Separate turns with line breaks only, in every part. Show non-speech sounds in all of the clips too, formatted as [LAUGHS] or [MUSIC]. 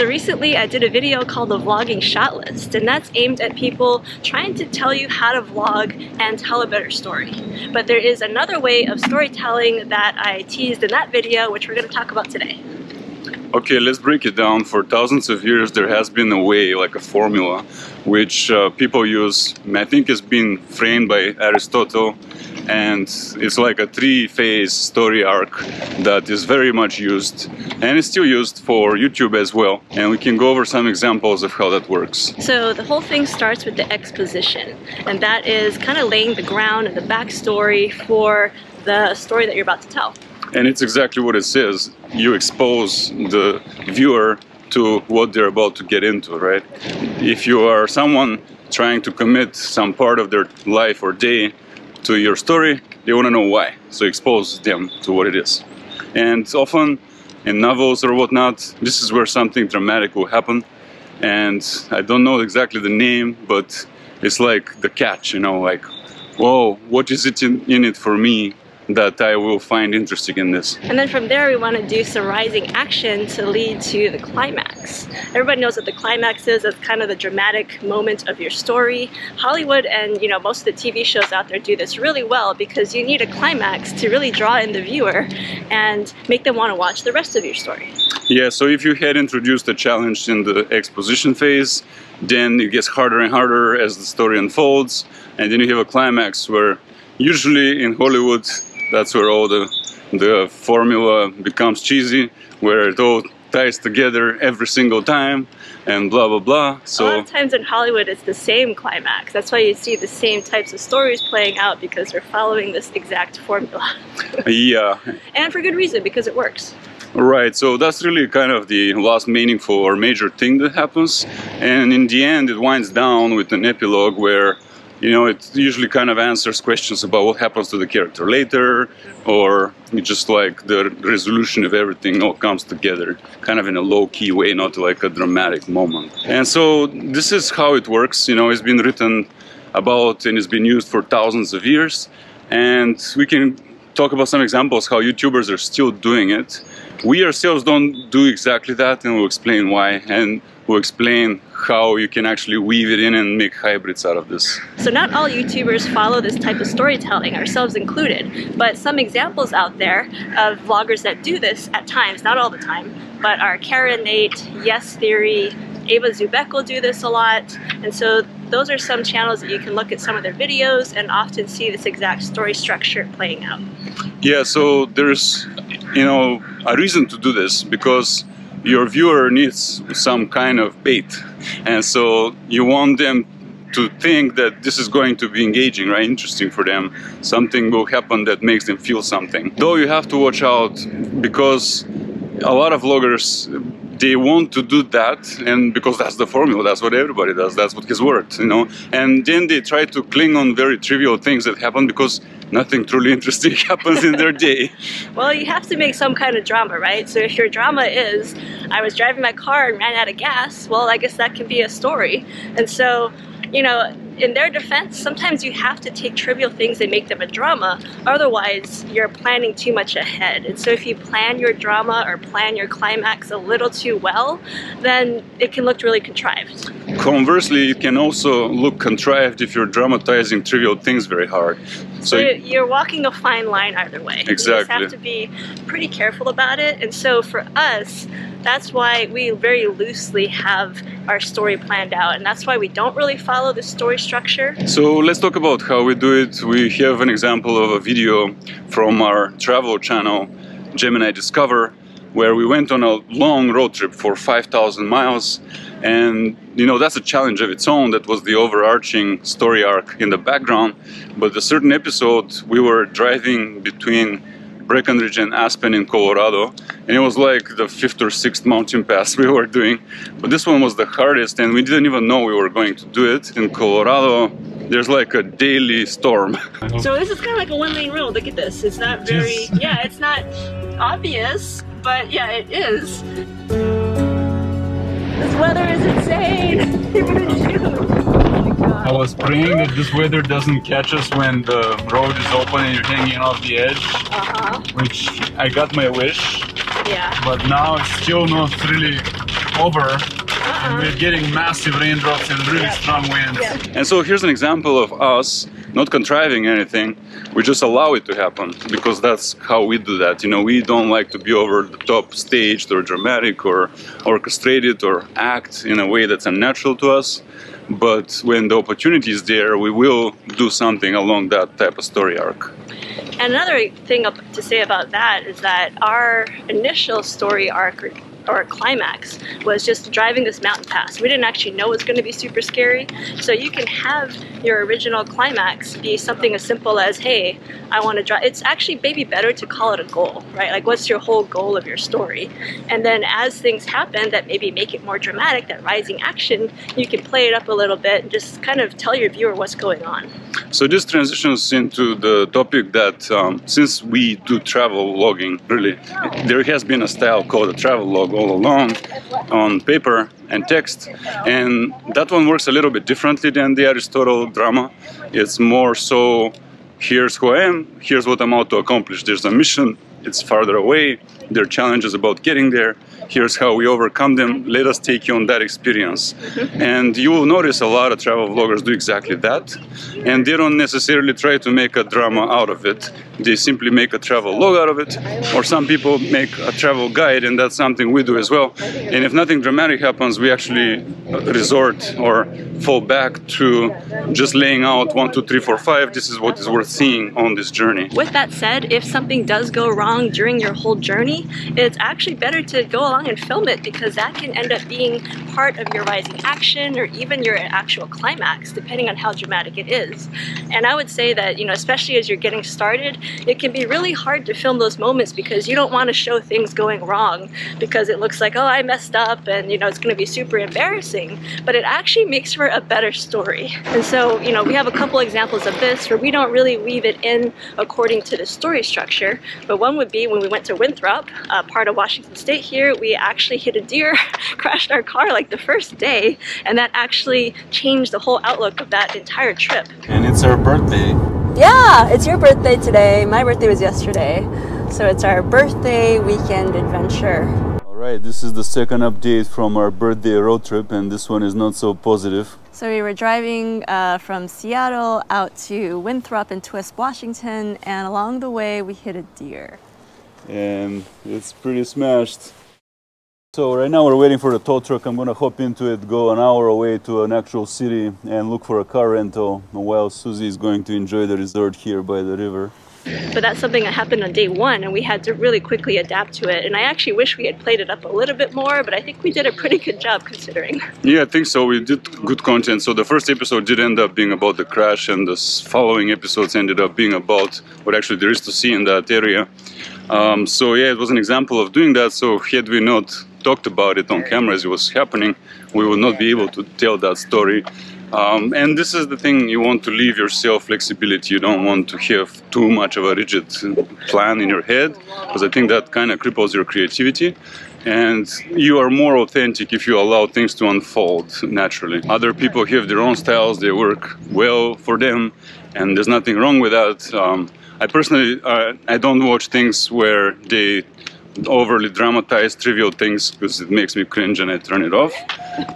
So recently I did a video called the Vlogging Shot List and that's aimed at people trying to tell you how to vlog and tell a better story. But there is another way of storytelling that I teased in that video which we're going to talk about today.
Okay, let's break it down. For thousands of years, there has been a way, like a formula, which uh, people use. I think it's been framed by Aristotle, and it's like a three-phase story arc that is very much used, and is still used for YouTube as well. And we can go over some examples of how that works.
So the whole thing starts with the exposition, and that is kind of laying the ground and the backstory for the story that you're about to tell.
And it's exactly what it says. You expose the viewer to what they're about to get into, right? If you are someone trying to commit some part of their life or day to your story, they want to know why. So expose them to what it is. And often in novels or whatnot, this is where something dramatic will happen. And I don't know exactly the name, but it's like the catch, you know, like, whoa, what is it in, in it for me? That I will find interesting in this.
And then from there we want to do some rising action to lead to the climax. Everybody knows what the climax is, it's kind of the dramatic moment of your story. Hollywood and you know most of the TV shows out there do this really well because you need a climax to really draw in the viewer and make them want to watch the rest of your story.
Yeah, so if you had introduced a challenge in the exposition phase, then it gets harder and harder as the story unfolds, and then you have a climax where usually in Hollywood that's where all the the formula becomes cheesy, where it all ties together every single time and blah blah blah.
So a lot of times in Hollywood it's the same climax. That's why you see the same types of stories playing out because they're following this exact formula.
yeah.
And for good reason because it works.
Right, so that's really kind of the last meaningful or major thing that happens. And in the end, it winds down with an epilogue where you know, it usually kind of answers questions about what happens to the character later, or just like the resolution of everything all comes together, kind of in a low-key way, not like a dramatic moment. And so this is how it works. You know, it's been written about and it's been used for thousands of years, and we can talk about some examples how YouTubers are still doing it. We ourselves don't do exactly that, and we'll explain why. And we'll explain how you can actually weave it in and make hybrids out of this.
So not all YouTubers follow this type of storytelling, ourselves included, but some examples out there of vloggers that do this at times, not all the time, but are Kara Nate, Yes Theory, Eva zu Beck will do this a lot, and so those are some channels that you can look at some of their videos and often see this exact story structure playing out.
Yeah, so there's, you know, a reason to do this because your viewer needs some kind of bait and so you want them to think that this is going to be engaging, right? Interesting for them. Something will happen that makes them feel something. Though you have to watch out because a lot of vloggers they want to do that and because that's the formula that's what everybody does that's what has worked you know? And then they try to cling on very trivial things that happen because nothing truly [LAUGHS] interesting [LAUGHS] happens in their day. [LAUGHS]
Well you have to make some kind of drama right? So if your drama is i was driving my car and ran out of gas well i guess that can be a story. And so you know in their defense, sometimes you have to take trivial things and make them a drama, otherwise you're planning too much ahead. And so if you plan your drama or plan your climax a little too well, then it can look really contrived.
Conversely, it can also look contrived if you're dramatizing trivial things very hard.
So, so you're walking a fine line either way.
Exactly. You
just have to be pretty careful about it. And so for us, that's why we very loosely have our story planned out and that's why we don't really follow the story structure.
So let's talk about how we do it. We have an example of a video from our travel channel Gemini Discover where we went on a long road trip for 5,000 miles and you know that's a challenge of its own that was the overarching story arc in the background. But a certain episode we were driving between Breckenridge and Aspen in Colorado and it was like the fifth or sixth mountain pass [LAUGHS] we were doing. But this one was the hardest and we didn't even know we were going to do it. In Colorado there's like a daily storm. [LAUGHS]
So this is kind of like a one lane road. Look at this. It's not very yeah it's not obvious but yeah it is this weather is insane [LAUGHS]
I was praying that this weather doesn't catch us when the road is open and you're hanging off the edge.
Uh-huh.
Which I got my wish.
Yeah.
But now it's still not really
over and we're getting massive raindrops and really strong winds.
And so here's an example of us not contriving anything. We just allow it to happen because that's how we do that. You know, we don't like to be over the top staged or dramatic or orchestrated or act in a way that's unnatural to us. But when the opportunity is there, we will do something along that type of story arc.
And another thing to say about that is that our initial story arc or climax was just driving this mountain pass. We didn't actually know it was going to be super scary. So you can have your original climax be something as simple as, hey, I want to drive. It's actually maybe better to call it a goal, right? Like, what's your whole goal of your story? And then as things happen that maybe make it more dramatic, that rising action, you can play it up a little bit and just kind of tell your viewer what's going on.
So this transitions into the topic that um, since we do travel vlogging, really, there has been a style called a travel log all along on paper and text. And that one works a little bit differently than the Aristotle drama. It's more so here's who I am, here's what I'm out to accomplish. There's a mission, it's farther away, there are challenges about getting there, here's how we overcome them, let us take you on that experience. Mm-hmm. And you will notice a lot of travel vloggers do exactly that. And they don't necessarily try to make a drama out of it. They simply make a travel log out of it. Or some people make a travel guide, and that's something we do as well. And if nothing dramatic happens, we actually resort or fall back to just laying out one, two, three, four, five. This is what is worth seeing on this journey.
With that said, if something does go wrong during your whole journey, it's actually better to go along and film it because that can end up being part of your rising action or even your actual climax, depending on how dramatic it is. And I would say that, you know, especially as you're getting started, it can be really hard to film those moments because you don't want to show things going wrong because it looks like, oh, I messed up and, you know, it's going to be super embarrassing. But it actually makes for a better story. And so, you know, we have a couple examples of this where we don't really weave it in according to the story structure. But one would be when we went to Winthrop, uh, part of Washington State here, we actually hit a deer, [LAUGHS] crashed our car like the first day, and that actually changed the whole outlook of that entire trip.
And it's our birthday.
Yeah, it's your birthday today. My birthday was yesterday. So it's our birthday weekend adventure.
Alright, this is the second update from our birthday road trip, and this one is not so positive.
So we were driving uh, from Seattle out to Winthrop and Twisp, Washington, and along the way we hit a deer.
And it's pretty smashed. So right now we're waiting for the tow truck. I'm gonna hop into it, go an hour away to an actual city and look for a car rental while Susie is going to enjoy the resort here by the river.
But that's something that happened on day one and we had to really quickly adapt to it. And I actually wish we had played it up a little bit more, but I think we did a pretty good job considering.
Yeah, I think so. We did good content. So the first episode did end up being about the crash and the following episodes ended up being about what actually there is to see in that area. Um, so yeah, it was an example of doing that. So had we not talked about it on camera as it was happening, we would not be able to tell that story. Um, and this is the thing, you want to leave yourself flexibility. You don't want to have too much of a rigid plan in your head, because I think that kind of cripples your creativity. And you are more authentic if you allow things to unfold naturally. Other people have their own styles, they work well for them, and there's nothing wrong with that. Um, I personally, uh, I don't watch things where they overly dramatize trivial things because it makes me cringe and I turn it off.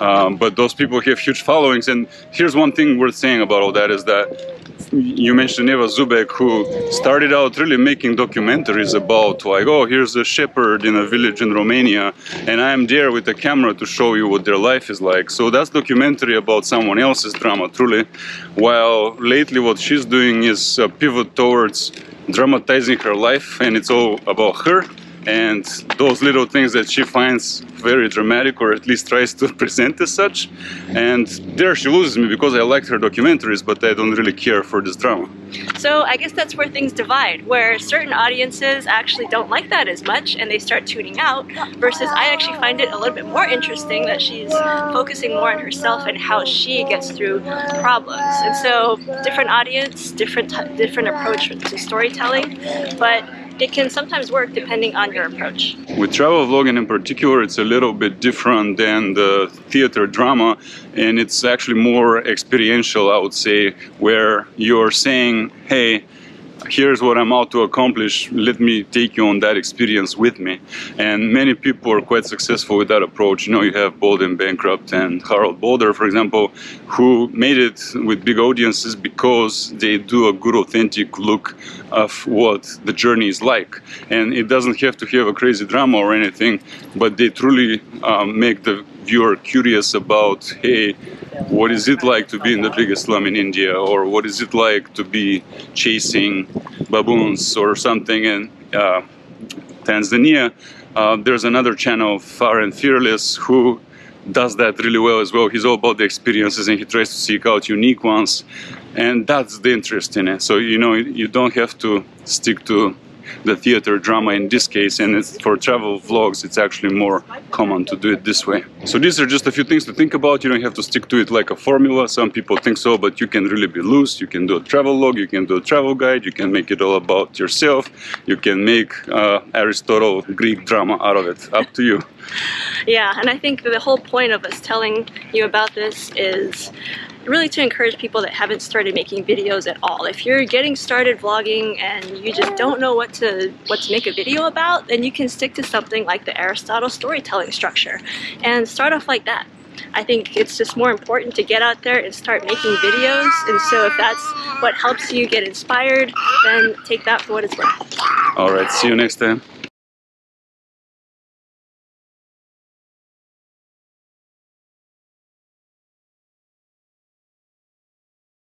Um, but those people have huge followings. And here's one thing worth saying about all that is that you mentioned Eva zu Beck, who started out really making documentaries about like, oh, here's a shepherd in a village in Romania, and I'm there with a camera to show you what their life is like. So that's documentary about someone else's drama, truly. While lately, what she's doing is a pivot towards dramatizing her life, and it's all about her and those little things that she finds very dramatic or at least tries to [LAUGHS] present as such and there she loses me because I liked her documentaries but I don't really care for this drama.
So I guess that's where things divide where certain audiences actually don't like that as much and they start tuning out versus I actually find it a little bit more interesting that she's focusing more on herself and how she gets through problems and so different audience different different approach to storytelling but it can sometimes work depending on your approach.
With travel vlogging in particular, it's a little bit different than the theater drama, and it's actually more experiential, I would say, where you're saying, hey, here's what I'm out to accomplish. Let me take you on that experience with me. And many people are quite successful with that approach. You know, you have Bald Bankrupt and Harald Baldr, for example, who made it with big audiences because they do a good, authentic look of what the journey is like. And it doesn't have to have a crazy drama or anything, but they truly um, make the viewer curious about, hey, what is it like to be in the biggest slum in India, or what is it like to be chasing baboons or something in uh, Tanzania. Uh, there's another channel, Far and Fearless, who does that really well as well. He's all about the experiences and he tries to seek out unique ones, and that's the interest in it. So you know, you don't have to stick to the theater drama in this case and it's for travel vlogs it's actually more common to do it this way. So these are just a few things to think about. You don't have to stick to it like a formula. Some people think so but you can really be loose. You can do a travel log you can do a travel guide. You can make it all about yourself. You can make uh, aristotle greek drama out of it. Up to you. [LAUGHS]
Yeah and i think the whole point of us telling you about this is really to encourage people that haven't started making videos at all. If you're getting started vlogging and you just don't know what to what to make a video about, then you can stick to something like the Aristotle storytelling structure and start off like that. I think it's just more important to get out there and start making videos and so if that's what helps you get inspired then take that for what it's worth.
Alright, see you next time.